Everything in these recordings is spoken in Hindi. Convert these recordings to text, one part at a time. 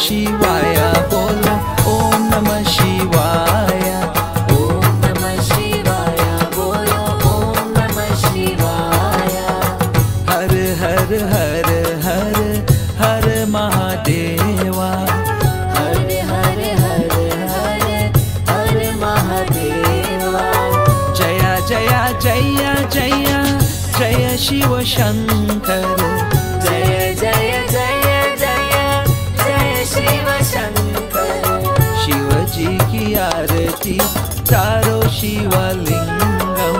शिवाय। बोलो ओम नमः शिवाय। ओम नमः शिवाय। बोलो ओम नमः शिवाय। हर हर हर हर हर महादेवा। हर हर हर हर हर महादेवा। जय जय जय जय जय शिव शंकर। आरती तारो शिवलिंगम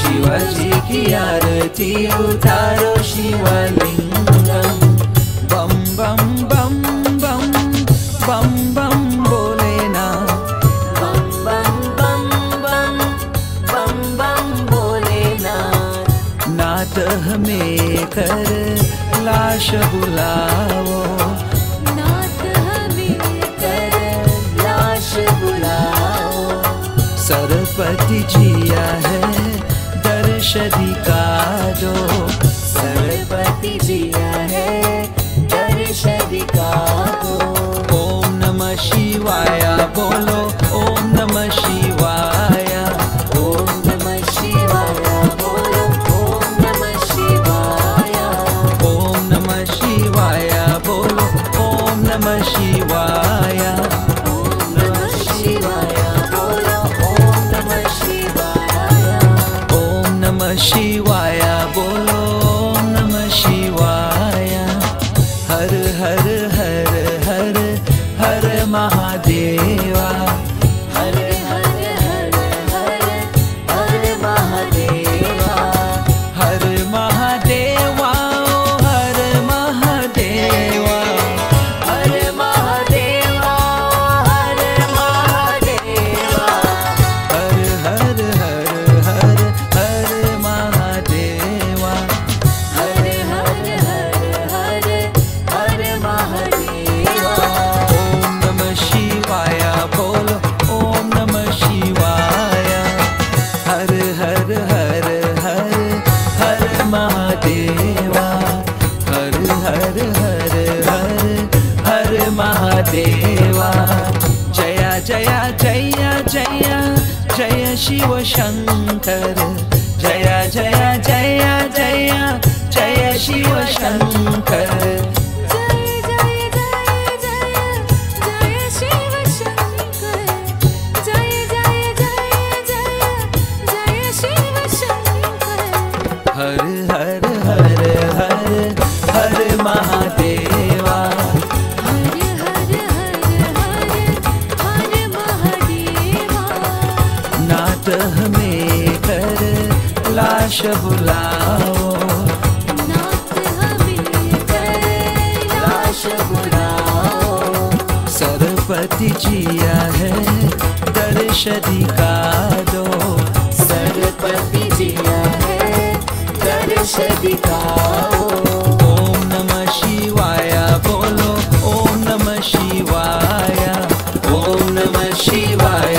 शिव जी की आरती उतारो शिवलिंगम बम बम बम बम बम बम बोले ना बम बम बम बम बम बम भोलेनाथ नाथ हमें कर लाश बुलाओ सरपति जिया है दर्शदी का दो। सरपति जिया जय जय जय जय शिव शंकर। जय जय जय जय जय शिव शंकर कर लाश बुलाओ। नाथ हमें कैलाश बुलाओ। सरपति जिया है दर्श दिखा दो। सरपति जिया है दर्श दिखाओ ओम नमः शिवाय बोलो ओम नमः शिवाय। ओम नमः शिवाय